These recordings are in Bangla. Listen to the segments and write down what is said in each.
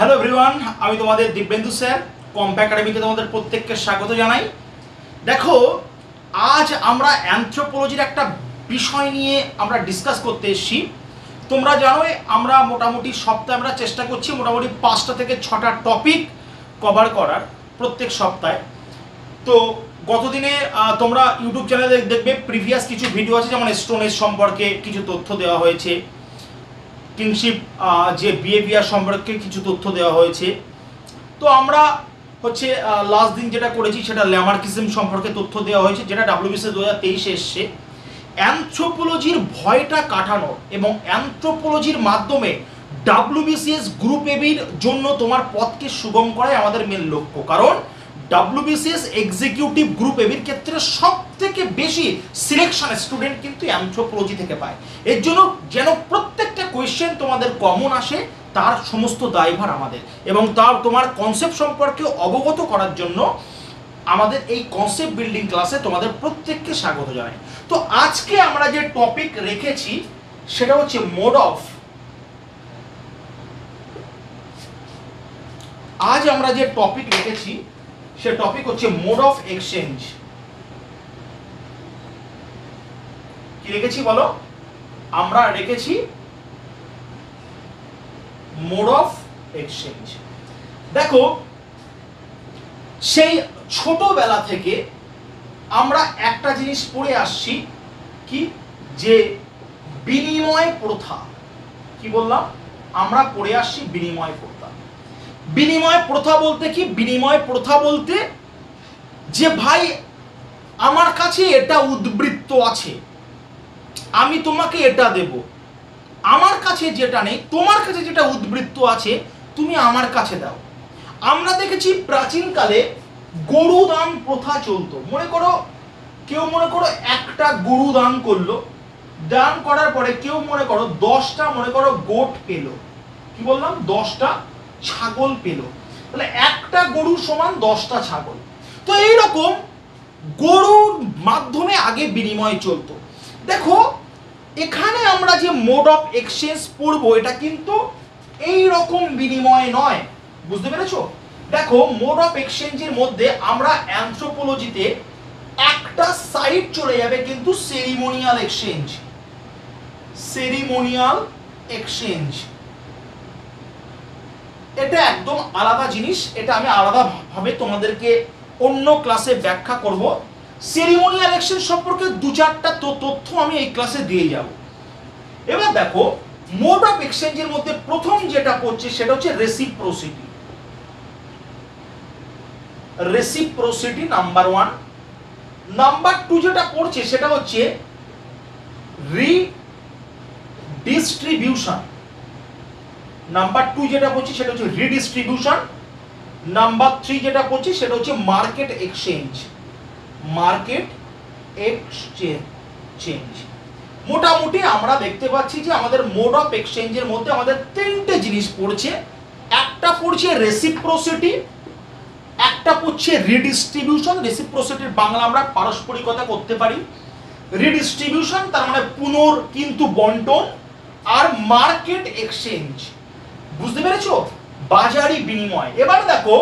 হ্যালো এভরিওয়ান আমি তোমাদের দিব্যেন্দু স্যার কম্প একাডেমিতে তোমাদের প্রত্যেককে স্বাগত জানাই। দেখো, আজ আমরা অ্যানথ্রোপোলজির একটা বিষয় নিয়ে আমরা ডিসকাস করতে এসেছি। তোমরা জানোই, আমরা মোটামুটি সপ্তাহে আমরা চেষ্টা করছি মোটামুটি পাঁচটা থেকে ছটা টপিক কভার করার প্রত্যেক সপ্তাহে। তো গতদিনে তোমরা ইউটিউব চ্যানেলে দেখবে প্রিভিয়াস কিছু ভিডিও আছে, যেমন স্টোনের সম্পর্কে কিছু তথ্য দেওয়া হয়েছে। কিংশিপ যে বিহেভিয়ার সম্পর্কে কিছু তথ্য দেওয়া হয়েছে। তো আমরা হচ্ছে লাস্ট দিন যেটা করেছি সেটা ল্যামার্কিজম সম্পর্কে তথ্য দেওয়া হয়েছে, যেটা ডাব্লিউবিসি দু হাজার তেইশে এসছে। অ্যানথ্রোপোলজির ভয়টা কাটানো এবং অ্যানথ্রোপোলজির মাধ্যমে ডাব্লিউবিসিএস গ্রুপ এবির জন্য তোমার পথকে সুগম করাই আমাদের মেন লক্ষ্য। কারণ ডাব্লিউবিসিএস এক্সিকিউটিভ গ্রুপ এবির ক্ষেত্রে সব থেকে বেশি সিলেকশন স্টুডেন্ট কিন্তু অ্যানথ্রোপোলজি থেকে পায়। এর জন্য যেন প্রত্যেকটা কোয়েশ্চেন তোমাদের কমন আসে, তার সমস্ত দায়ভার আমাদের। এবং তার তোমার কনসেপ্ট সম্পর্কে অবগত করার জন্য আমাদের এই কনসেপ্ট বিল্ডিং ক্লাসে তোমাদের প্রত্যেককে স্বাগত জানাই। তো আজকে আমরা যে টপিক রেখেছি, সেটা হচ্ছে মোড অফ আজ আমরা যে টপিক রেখেছি, সে টপিক হচ্ছে মোড অফ এক্সচেঞ্জ কি রেখেছি বলো? আমরা রেখেছি মোড অফ এক্সচেঞ্জ দেখো, সেই ছোটবেলা থেকে আমরা একটা জিনিস পড়ে আসছি, কি? যে বিনিময় প্রথা। কি বললাম? আমরা পড়ে আসছি বিনিময় প্রথা। বিনিময় প্রথা বলতে কি? বিনিময় প্রথা বলতে যে, ভাই, আমার কাছে এটা উদ্বৃত্ত আছে। আমি তোমাকে এটা দেব। আমার কাছে যেটা নেই, তোমার কাছে যেটা উদ্বৃত্ত আছে, তুমি আমার কাছে দাও। আমরা দেখেছি প্রাচীনকালে গরু দান প্রথা চলতো। মনে করো, কেউ মনে করো একটা গরু দান করল, দান করার পরে কেউ মনে করো দশটা, মনে করো গোট পেল। কি বললাম? দশটা ছাগল পেল। তাহলে একটা গরু সমান দশটা ছাগল। তো এইরকম গরুর মাধ্যমে আগে বিনিময় চলতো। দেখো এখানে আমরা যে মোড অফ এক্সচেঞ্জ পড়ব, এটা কিন্তু এই রকম বিনিময় নয়। বুঝতে পেরেছ? দেখো মোড অফ এক্সচেঞ্জের মধ্যে আমরা অ্যানথ্রোপোলজিতে একটা সাইড চলে যাবে কিন্তু সেরিমোনিয়াল এক্সচেঞ্জ সেরিমোনিয়াল এক্সচেঞ্জ এটা একদম আলাদা জিনিস, এটা আমি আলাদাভাবে তোমাদেরকে অন্য ক্লাসে ব্যাখ্যা করব। সেরিমোনিয়াল এক্সচেঞ্জ সম্পর্কে দু চারটা তথ্য আমি এই ক্লাসে দিয়ে যাব। এবার দেখো মোড অফ এক্সচেঞ্জের মধ্যে প্রথম যেটা পড়ছে সেটা হচ্ছে reciprocity reciprocity number one number two যেটা পড়ছে সেটা হচ্ছে রিডিস্ট্রিবিউশন নাম্বার টু যেটা পড়ছে সেটা হচ্ছে রিডিস্ট্রিবিউশন নাম্বার থ্রি যেটা পড়ছে সেটা হচ্ছে মার্কেট এক্সচেঞ্জ মার্কেট এক্সচেঞ্জ। মোটামুটি আমরা দেখতে পাচ্ছি যে আমাদের মোড অফ এক্সচেঞ্জের মধ্যে আমাদের তিনটে জিনিস পড়ছে। একটা পড়ছে রেসিপ্রোসিটি একটা পড়ছে রিডিস্ট্রিবিউশন রেসিপ্রোসিটির বাংলা আমরা পারস্পরিকতা করতে পারি। রিডিস্ট্রিবিউশন তার মানে পুনর কিন্তু বন্টন আর মার্কেট এক্সচেঞ্জ বুঝতে পেরেছ? বাজারি বিনিময়। এবার দেখো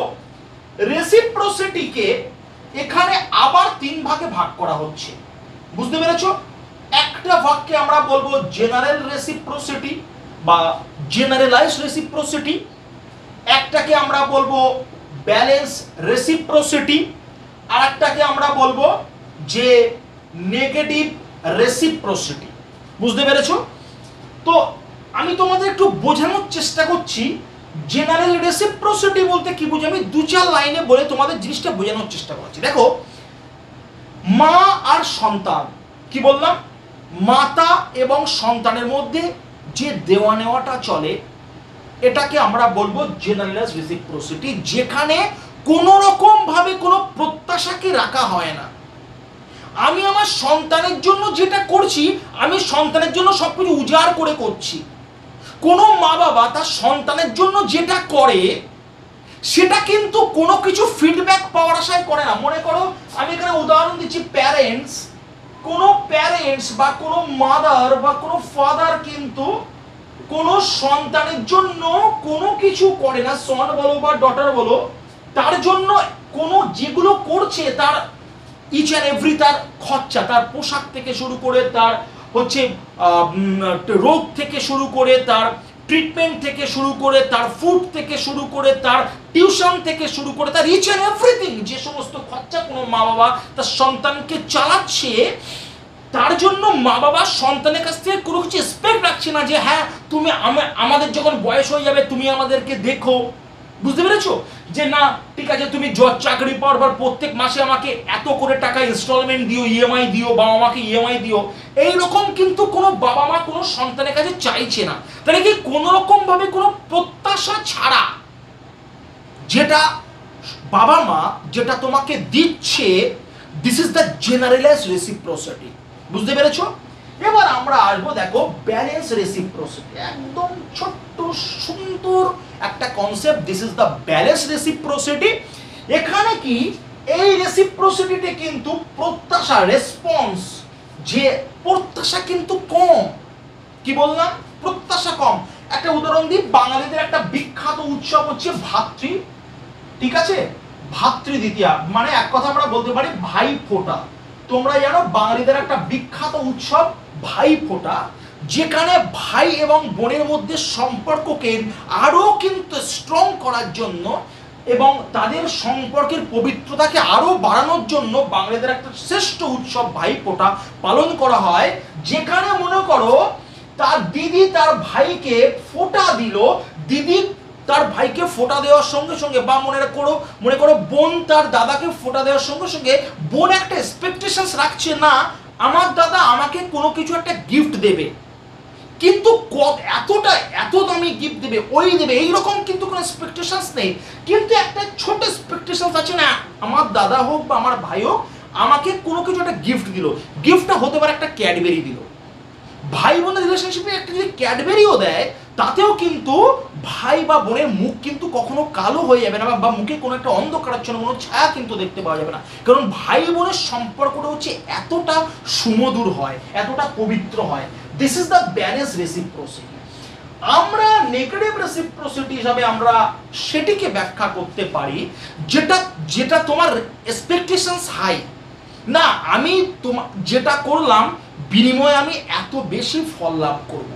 রেসিপ্রোসিটিকে এখানে আবার তিন ভাগে ভাগ করা হচ্ছে। বুঝতে পেরেছ? একটা ভাগকে আমরা বলব জেনারেল রেসিপ্রোসিটি বা জেনারেলাইজ রেসিপ্রোসিটি একটাকে আমরা বলব ব্যালেন্স রেসিপ্রোসিটি আর একটাকে আমরা বলব যে নেগেটিভ রেসিপ্রোসিটি বুঝতে পেরেছ? তো আমি তোমাদের একটু বোঝানোর চেষ্টা করছি জেনারেল রেসিপ্রোসিটি বলতে কি বুঝি? আমি দু চার লাইনে বলে তোমাদের জিনিসটা বোঝানোর চেষ্টা করছি। দেখো, মা আর সন্তান, কি বললাম? মাতা এবং সন্তানের মধ্যে যে দেওয়া নেওয়াটা চলে, এটাকে আমরা বলব জেনারেলাইজ রেসিপ্রোসিটি যেখানে কোনো রকম ভাবে কোনো প্রত্যাশাকে রাখা হয় না। আমি আমার সন্তানের জন্য যেটা করছি, আমি সন্তানের জন্য সবকিছু উজাড় করে করছি। কোনো মা বাবা তার সন্তানের জন্য যেটা করে, সেটা কিন্তু কোনো কিছু ফিডব্যাক পাওয়ার আশায় করে না। মনে করো, আমি এখানে উদাহরণ দিচ্ছি প্যারেন্টস কোনো প্যারেন্টস বা কোনো মাদার বা কোনো ফাদার কিন্তু কোনো সন্তানের জন্য কোনো কিছু করে না। সন বলো বা ডটার বলো, তার জন্য কোনো যেগুলো করছে তার ইচ অ্যান্ড এভরি তার খরচা, তার পোশাক থেকে শুরু করে তার হচ্ছে রোগ থেকে শুরু করে তার ট্রিটমেন্ট থেকে শুরু করে তার ফুড থেকে শুরু করে তার টিউশন থেকে শুরু করে তার ইচ অ্যান্ড এভরিথিং যে সমস্ত খরচা কোনো মা বাবা তার সন্তানকে চালাচ্ছে, তার জন্য মা বাবা সন্তানের কাছ থেকে কোনো কিছু এক্সপেক্ট রাখছে না যে হ্যাঁ তুমি আমাদের যখন বয়স হয়ে যাবে, তুমি আমাদেরকে দেখো। বুঝতে পেরেছ? যে না, ঠিক আছে, তুমি জব চাকরি পর প্রত্যেক মাসে আমাকে এত করে টাকা ইনস্টলমেন্ট দিও ইএমআই দিও, বাবা মাকে ইএমআই দিও এই রকম কিন্তু কোনো বাবা মা কোনো সন্তানের কাছে চাইছে না। তাহলে কি কোনো রকম ভাবে কোনো প্রত্যাশা ছাড়া যেটা বাবা মা যেটা তোমাকে দিচ্ছে this is the generalize reciprocity বুঝতে পেরেছ? এবার আমরা আসব, দেখো ব্যালেন্স রেসিপ্রোসিটি একদম ছোট্ট, সুন্দর একটা concept this is the balance reciprocity এখানে কি? এই রেসিপ্রোসিটিতে কিন্তু প্রত্যাশা রেসপন্স যে প্রত্যাশা কিন্তু কম। কি বললাম? প্রত্যাশা কম। একটা উদাহরণ দিই, বাঙালিদের একটা বিখ্যাত উৎসব হচ্ছে ভাতৃ। ঠিক আছে? ভাতৃ দ্বিতীয়া। মানে এক কথা আমরা বলতে পারি ভাই ফোঁটা তোমরা জানো, বাঙালিদের একটা বিখ্যাত উৎসব ভাই ফোঁটা যেখানে ভাই এবং বোনের মধ্যে সম্পর্ককে আরও কিন্তু স্ট্রং করার জন্য এবং তাদের সম্পর্কের পবিত্রতাকে আরও বাড়ানোর জন্য বাঙালিদের একটা শ্রেষ্ঠ উৎসব ভাই ফোঁটা পালন করা হয়। যেখানে মনে করো, তার দিদি তার ভাইকে ফোঁটা দিল, দিদি তার ভাইকে ফোঁটা দেওয়ার সঙ্গে সঙ্গে বা মনে করো মনে করো বোন তার দাদাকে ফোঁটা দেওয়ার সঙ্গে সঙ্গে বোন একটা এক্সপেকটেশনস রাখছে না, আমার দাদা আমাকে কোনো কিছু একটা গিফট দেবে। কিন্তু এতটা, এত দামি গিফট দেবে, ওই দেবে, এইরকম কিন্তু কোনো এক্সপেকটেশনস নেই। কিন্তু একটা ছোট এক্সপেকটেশনস আছে না, আমার দাদা হোক বা আমার ভাই হোক, আমাকে কোনো কিছু একটা গিফট দিল। গিফটটা হতে পারে একটা ক্যাডবেরি দিল। ভাই বোনের রিলেশনশিপে একটা যদি ক্যাডবেরিও দেয়, তাতেও কিন্তু ভাই বা বোনের মুখ কিন্তু কখনো কালো হয়ে যাবে না বা- মুখে কোনো একটা অন্ধকারাচ্ছন্ন, কোনো ছায়া কিন্তু দেখতে পাওয়া যাবে না। কারণ ভাই বোনের সম্পর্কটা হচ্ছে এতটা সুমধুর হয়, এতটা পবিত্র হয়। This is the balance reciprocity আমরা নেগেটিভ রেসিপ্রোসিটি হিসাবে আমরা সেটিকে ব্যাখ্যা করতে পারি যেটা যেটা তোমার এক্সপেকটেশনস হাই না, আমি তোমা, যেটা করলাম, বিনিময়ে আমি এত বেশি ফল লাভ করব।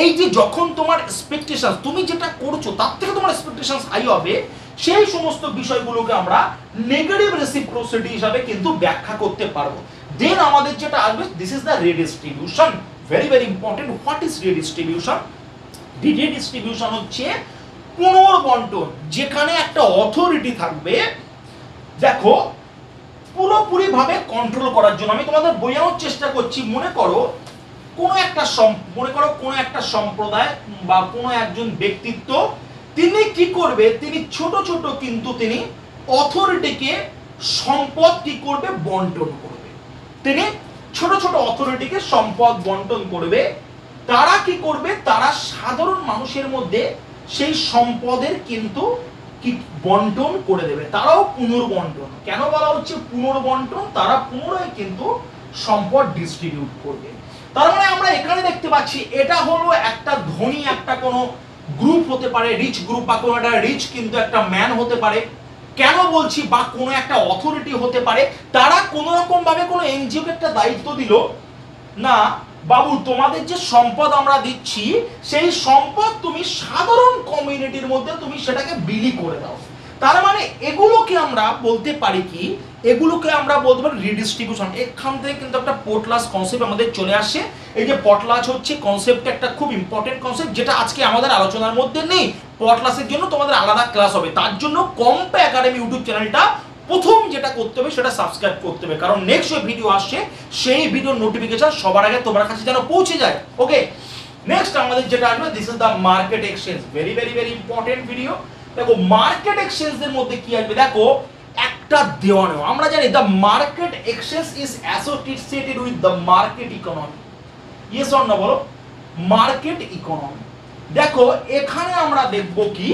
এই যে যখন তোমার এক্সপেকটেশন তুমি যেটা করছ, তার থেকে তোমার এক্সপেকটেশন হাই হবে, সেই সমস্ত বিষয়গুলোকে আমরা নেগেটিভ রেসিপ্রোসিটি হিসাবে কিন্তু ব্যাখ্যা করতে পারব। দেন আমাদের যেটা আসবে this is the redistribution very very important what is redistribution redistribution হচ্ছে পুনর্বন্টন, যেখানে একটা অথরিটি থাকবে, দেখো পুরোপুরি ভাবে কন্ট্রোল করার জন্য। আমি তোমাদের বোঝানোর চেষ্টা করছি, মনে করো, কোনো একটা মনে করো কোনো একটা সম্প্রদায় বা কোনো একজন ব্যক্তিত্ব, তিনি কি করবে, তিনি ছোট ছোট কিন্তু তিনি অথরিটিকে সম্পদ কি করবে, বন্টন করবে। তিনি ছোট ছোট অথরিটিকে সম্পদ বন্টন করবে। তারা কি করবে? তারা সাধারণ মানুষের মধ্যে সেই সম্পদের কিন্তু কি বন্টন করে দেবে। তারাও পুনর্বন্টন। কেন বলা হচ্ছে পুনর্বন্টন? তারা পুনরায় কিন্তু সম্পদ ডিস্ট্রিবিউট করবে। তার মানে আমরা এখানে দেখতে পাচ্ছি, এটা হলো একটা ধনী একটা কোনো গ্রুপ হতে পারে রিচ গ্রুপ বা কোনো একটা রিচ কিন্তু একটা ম্যান হতে পারে। কেন বলছি বা কোনো একটা অথরিটি হতে পারে? তারা কোনো রকম ভাবে কোনো এনজিওকে একটা দায়িত্ব দিল? না, বাবু, তোমাদের যে সম্পদ আমরা দিচ্ছি, সেই সম্পদ তুমি সাধারণ কমিউনিটির মধ্যে তুমি সেটাকে বিলি করে দাও। তার মানে এগুলোকে আমরা বলতে পারি কি? এগুলোকে আমরা বলতে পারি রিডিস্ট্রিবিউশন এখান থেকে কিন্তু একটা পোর্টলাস কনসেপ্ট আমাদের চলে আসে। এই যে পটলাস হচ্ছে কনসেপ্ট একটা খুব ইম্পর্টেন্ট কনসেপ্ট যেটা আজকে আমাদের আলোচনার মধ্যে নেই। পটলাসের জন্য তোমাদের আলাদা ক্লাস হবে। তার জন্য কম্পে একাডেমি ইউটিউব চ্যানেলটা প্রথম যেটা করতে হবে সেটা সাবস্ক্রাইব করতে হবে। কারণ নেক্সট যে ভিডিও আসছে, সেই ভিডিওর নোটিফিকেশন সবার আগে তোমার কাছে যেন পৌঁছে যায়। ওকে নেক্সট আমাদের যেটা আসবে this is the market exchange very very very important video দেখো মার্কেট এক্সচেঞ্জের মধ্যে কি আসবে? দেখো, একটা দেওয়া নেওয়া আমরা জানি the market exchange is associated with the market economy yes or না বলো? মার্কেট ইকোনমি দেখো, এখানে আমরা দেখব কি?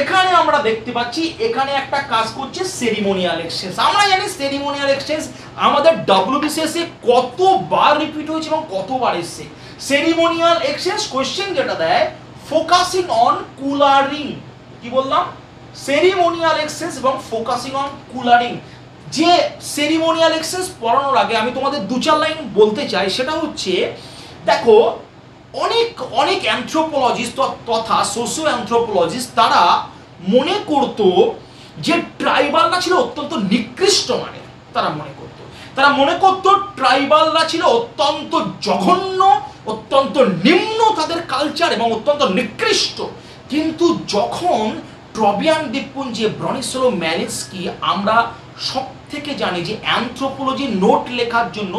এখানে আমরা দেখতে পাচ্ছি, এখানে একটা কাজ করছে সেরিমোনিয়াল এক্সচেঞ্জ আমরা জানি সেরিমোনিয়াল এক্সচেঞ্জ আমাদের ডাব্লিউবিসিএস কতবার রিপিট হয়েছে এবং কতবার এসছে। সেরিমোনিয়াল এক্সচেঞ্জ কোয়েশ্চেন যেটা দেয় ফোকাসিং অন কুলারিং কি বললাম? সেরিমোনিয়াল এক্সেস এবং ফোকাসিং অন কুলারিং যে সেরিমোনিয়াল এক্সেস পড়ানোর আগে আমি তোমাদের দু চার লাইন বলতে চাই, সেটা হচ্ছে, দেখো, অনেক অনেক অ্যান্থ্রোপোলজিস্ট তথা সোশিও অ্যান্থ্রোপোলজিস্ট তারা মনে করতো যে ট্রাইবালরা ছিল অত্যন্ত নিকৃষ্ট মানে তারা মনে করতো। তারা মনে করতো ট্রাইবালরা ছিল অত্যন্ত জঘন্য, অত্যন্ত নিম্ন তাদের কালচার এবং অত্যন্ত নিকৃষ্ট। কিন্তু যখন ট্রবিয়ান দ্বীপপুঞ্জে ব্রনিসোলো ম্যালিন্সকি আমরা সব থেকে জানি যে অ্যান্থ্রোপোলজি নোট লেখার জন্য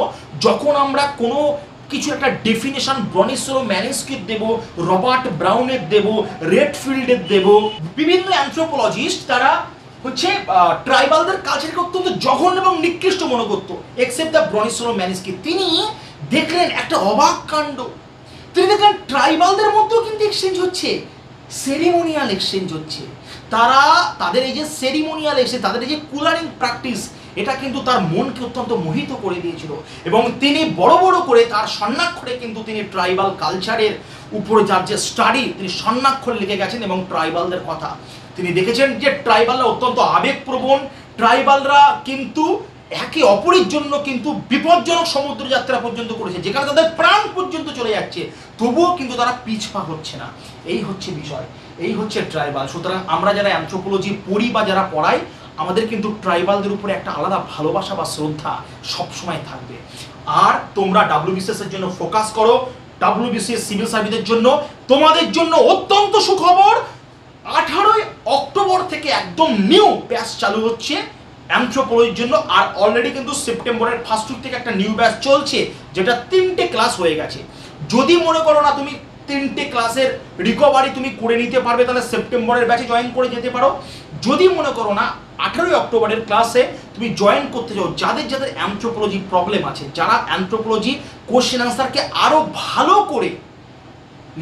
যখন আমরা কোনো কিছু একটা ডেফিনেশন ব্রনিসোলো ম্যানিস্কির দেব, রবার্ট ব্রাউনের দেব, রেডফিল্ডের দেব, বিভিন্ন অ্যান্থ্রোপোলজিস্ট তারা হচ্ছে ট্রাইবালদের কালচারকে অত্যন্ত জঘন্য এবং নিকৃষ্ট মনে করতো এক্সেপ্ট দ্য ব্রনিসোলো ম্যানিস্কি। তিনি দেখলেন একটা অবাক কাণ্ড। তিনি দেখলেন ট্রাইবালদের মধ্যেও কিন্তু এক্সচেঞ্জ হচ্ছে। সেরিমোনিয়াল এক্সচেঞ্জ হচ্ছে। তারা তাদের এই যে সেরিমোনিয়াল এসে তাদের এই যে কুলারিং প্র্যাকটিস এটা কিন্তু তার মনকে অত্যন্ত মোহিত করে দিয়েছিল। এবং তিনি বড় বড় করে তার স্বর্ণাক্ষরে কিন্তু তিনি ট্রাইবাল কালচারের উপরে যার যে স্টাডি তিনি স্বর্ণাক্ষরে লিখে গেছেন এবং ট্রাইবালদের কথা। তিনি দেখেছেন যে ট্রাইবালরা অত্যন্ত আবেগপ্রবণ ট্রাইবালরা কিন্তু একে অপরের জন্য কিন্তু বিপজ্জনক সমুদ্র যাত্রা পর্যন্ত করেছে যেখানে তাদের প্রাণ পর্যন্ত চলে যাচ্ছে। তবুও কিন্তু তারা পিছপা হচ্ছে না। এই হচ্ছে বিষয়, এই হচ্ছে ট্রাইবাল সুতরাং আমরা যারা অ্যান্থ্রোপোলজি পড়ি বা যারা পড়াই, আমাদের কিন্তু ট্রাইবালদের উপরে একটা আলাদা ভালোবাসা বা শ্রদ্ধা সবসময় থাকবে। আর তোমরা ডাব্লিউবিসিএস এর জন্য ফোকাস করো ডাব্লিউ ডাব্লিউবিসিএস সিভিল সার্ভিসের জন্য। তোমাদের জন্য অত্যন্ত সুখবর, আঠারোই অক্টোবর থেকে একদম নিউ ব্যাচ চালু হচ্ছে। অ্যান্থ্রোপোলজির জন্য, আর অলরেডি কিন্তু সেপ্টেম্বরের ফার্স্ট উইক থেকে একটা নিউ ব্যাচ চলছে, যেটা তিনটে ক্লাস হয়ে গেছে। যদি মনে করো না তুমি তিনটে ক্লাসের রিকভারি তুমি করে নিতে পারবে, তাহলে সেপ্টেম্বরের ব্যাচে জয়েন করে যেতে পারো। যদি মনে করো না, আঠারোই অক্টোবরের ক্লাসে তুমি জয়েন করতে চাও, যাদের যাদের অ্যান্থ্রোপোলজি প্রবলেম আছে, যারা অ্যান্থ্রোপোলজি কোশ্চেন আনসারকে আরও ভালো করে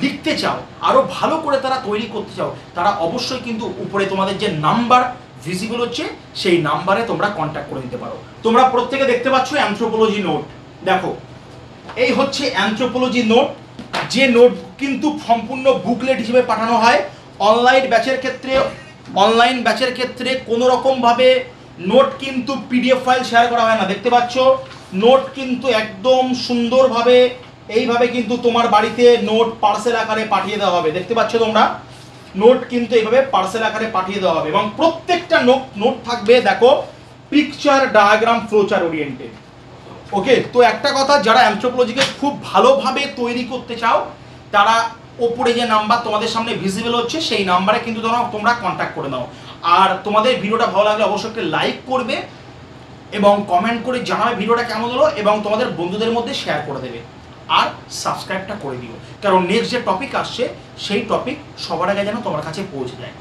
লিখতে চাও আরও ভালো করে তারা তৈরি করতে চাও, তারা অবশ্যই কিন্তু উপরে তোমাদের যে নাম্বার ভিজিবল হচ্ছে, সেই নাম্বারে তোমরা কন্ট্যাক্ট করে নিতে পারো। তোমরা প্রত্যেকে দেখতে পাচ্ছ অ্যান্থ্রোপোলজি নোট দেখো, এই হচ্ছে অ্যান্থ্রোপোলজি নোট যে নোট কিন্তু সম্পূর্ণ বুকলেট হিসেবে পাঠানো হয়। অনলাইন ব্যাচের ক্ষেত্রে অনলাইন ব্যাচের ক্ষেত্রে কোনো রকমভাবে নোট কিন্তু পিডিএফ ফাইল শেয়ার করা হয় না। দেখতে পাচ্ছ নোট কিন্তু একদম সুন্দরভাবে, এইভাবে কিন্তু তোমার বাড়িতে নোট পার্সেল আকারে পাঠিয়ে দেওয়া হবে। দেখতে পাচ্ছ তোমরা? নোট কিন্তু এইভাবে পার্সেল আকারে পাঠিয়ে দেওয়া হবে এবং প্রত্যেকটা নোট নোট থাকবে, দেখো picture diagram flowchart oriented okay তো একটা কথা, যারা অ্যান্থ্রোপোলজিকে খুব ভালোভাবে তৈরি করতে চাও, তারা ওপরে যে নাম্বার তোমাদের সামনে ভিজিবল হচ্ছে, সেই নাম্বারে কিন্তু তোমরা তোমরা কন্ট্যাক্ট করে নাও। আর তোমাদের ভিডিওটা ভালো লাগলে অবশ্যই একটা লাইক করবে এবং কমেন্ট করে জানাবে ভিডিওটা কেমন হলো এবং তোমাদের বন্ধুদের মধ্যে শেয়ার করে দেবে। আর সাবস্ক্রাইবটা করে দিও। কারণ নেক্সট যে টপিক আসছে, সেই টপিক সবার আগে যেন তোমার কাছে পৌঁছে যায়।